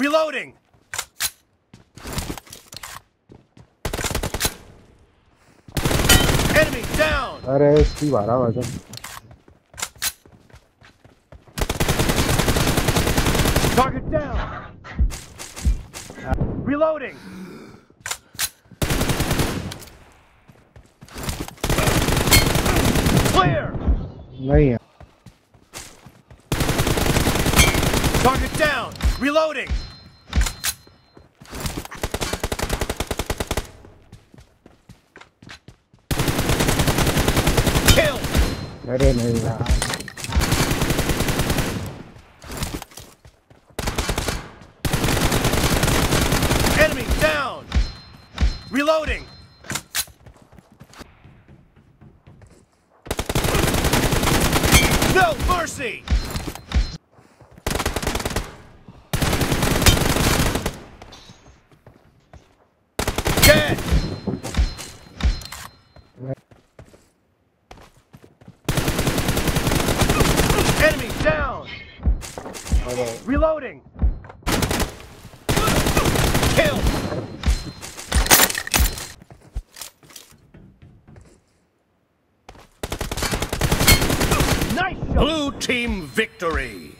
Reloading! Enemy down! अरे इसकी बारह वजन Target down! Reloading! Clear! नहीं है Target down! Reloading! Move. Enemy down! Reloading! No mercy! Dead! Reloading! Kill! Nice shot. Blue team victory!